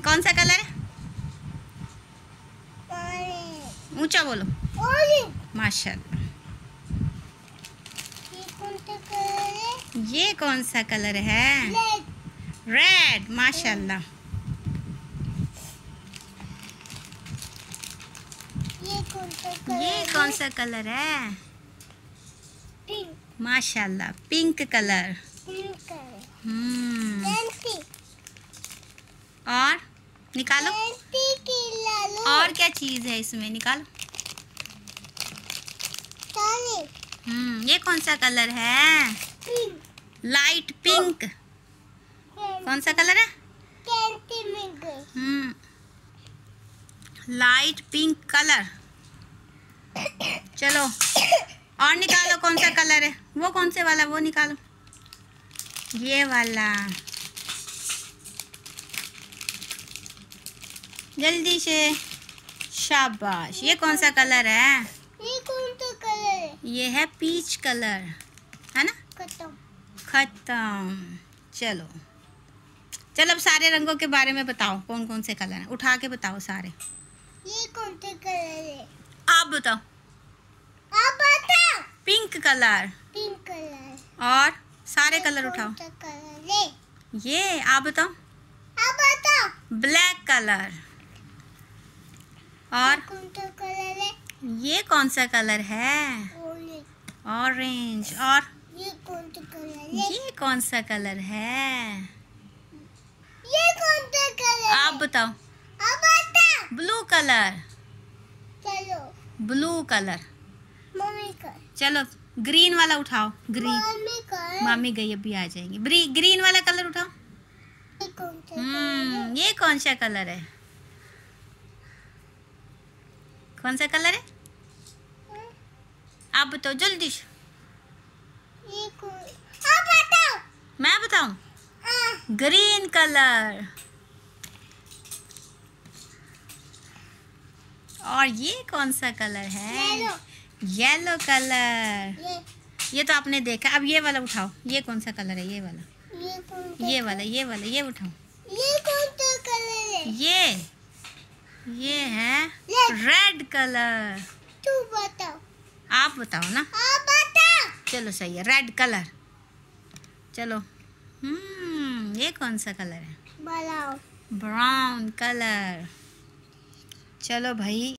कौन सा कलर है? ऊँचा बोलो। माशाल्लाह। ये कौन सा कलर है? रेड माशाल्लाह। ये कौन सा कलर है? माशाल्लाह पिंक कलर। हम्म। और? निकालो। और क्या चीज़ है इसमें? निकालो। हम्म ये कौन सा कलर है? Light pink. कौन सा कलर है। हम्म। Light pink colour. चलो। और निकालो कौन सा कलर है? वो कौन से वाला? वो निकालो। ये वाला। जल्दी से। शाबाश। ये कौन सा कलर है? ये कौन सा कलर है? ये है पीच कलर। है ना? खत्म। खत्म। चलो। चलो अब सारे रंगों के बारे में बताओ कौन कौन से कलर हैं? उठा के बताओ सारे। ये कौन सा कलर है? आप बताओ। आप बताओ। Pink colour. Pink colour. और सारे कलर उठाओ। कलर ये आप बताओ। आप बताओ। Black colour. और? कौन सा कलर है? ये कौन सा कलर है? ऑरेंज और? ये कौन सा कलर है? ये कौन सा कलर है? ये कौन सा कलर आप बताओ। आप बता ब्लू कलर चलो। ब्लू कलर मम्मी कर चलो ग्रीन वाला उठाओ। ग्रीन मम्मी कर मामी गई अभी आ जाएँगी। ग्रीन वाला कलर उठाओ। हम्म ये कौन सा कलर है? कौन सा कलर है? आप बताओ जल्दी। से आप बता मैं बताऊँ? हाँ। Green colour. और ये कौन सा कलर है? येलो। कलर। ये। ये तो आपने देखा। अब ये वाला उठाओ। ये कौन सा कलर है? ये वाला। ये ये वाला ये वाला ये उठाओ। ये कौन सा कलर है? ये। ये है. रेड कलर तू बताओ। आप बताओ ना। आप बताओ। चलो सही है रेड कलर चलो। हम्म ये कौन सा कलर है? बताओ ब्राउन कलर चलो भाई।